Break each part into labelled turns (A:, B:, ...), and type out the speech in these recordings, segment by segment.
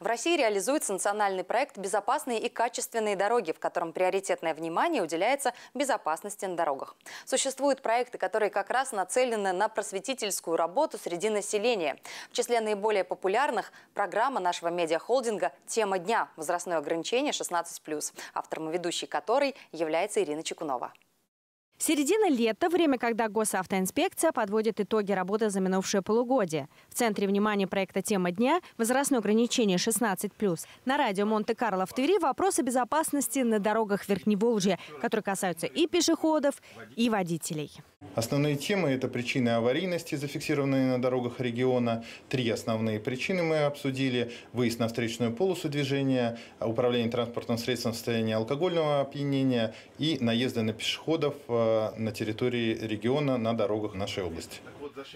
A: В России реализуется национальный проект «Безопасные и качественные дороги», в котором приоритетное внимание уделяется безопасности на дорогах. Существуют проекты, которые как раз нацелены на просветительскую работу среди населения. В числе наиболее популярных – программа нашего медиахолдинга «Тема дня. Возрастное ограничение 16+,» автором и ведущей которой является Ирина Чекунова.
B: Середина лета – время, когда госавтоинспекция подводит итоги работы за минувшее полугодие. В центре внимания проекта «Тема дня» – возрастное ограничение 16+. На радио Монте-Карло в Твери вопросы безопасности на дорогах Верхневолжья, которые касаются и пешеходов, и водителей.
C: Основные темы – это причины аварийности, зафиксированные на дорогах региона. Три основные причины мы обсудили. Выезд на встречную полосу движения, управление транспортным средством в состоянии алкогольного опьянения и наезды на пешеходов э, на территории региона на дорогах нашей области.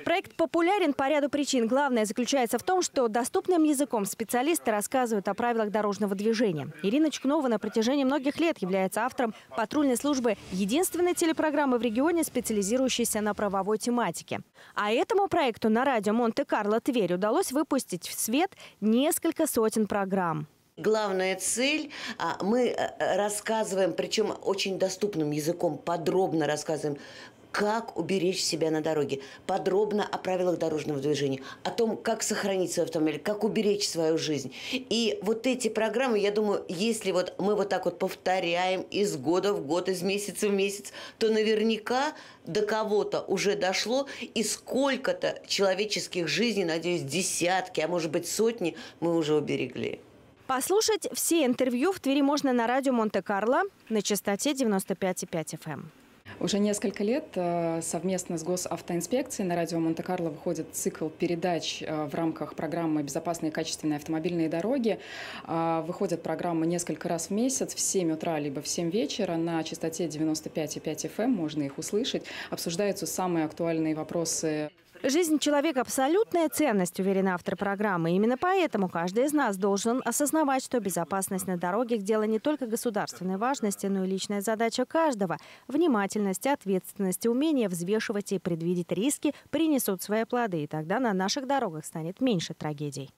B: Проект популярен по ряду причин. Главное заключается в том, что доступным языком специалисты рассказывают о правилах дорожного движения. Ирина Чкнова на протяжении многих лет является автором патрульной службы единственной телепрограммы в регионе, специализирующейся на правовой тематике. А этому проекту на радио Монте-Карло Тверь удалось выпустить в свет несколько сотен программ.
D: Главная цель, а, мы э, рассказываем, причем очень доступным языком, подробно рассказываем как уберечь себя на дороге, подробно о правилах дорожного движения, о том, как сохранить свой автомобиль, как уберечь свою жизнь. И вот эти программы, я думаю, если вот мы вот так вот повторяем из года в год, из месяца в месяц, то наверняка до кого-то уже дошло, и сколько-то человеческих жизней, надеюсь, десятки, а может быть сотни мы уже уберегли.
B: Послушать все интервью в Твери можно на радио Монте-Карло на частоте 95,5 FM.
E: Уже несколько лет э, совместно с Госавтоинспекцией на радио Монте-Карло выходит цикл передач э, в рамках программы «Безопасные и качественные автомобильные дороги». Э, выходят программы несколько раз в месяц в 7 утра либо в 7 вечера на частоте 95,5 FM. Можно их услышать. Обсуждаются самые актуальные вопросы
B: Жизнь человека – абсолютная ценность, уверен автор программы. Именно поэтому каждый из нас должен осознавать, что безопасность на дороге – дело не только государственной важности, но и личная задача каждого. Внимательность, ответственность, умение взвешивать и предвидеть риски принесут свои плоды, и тогда на наших дорогах станет меньше трагедий.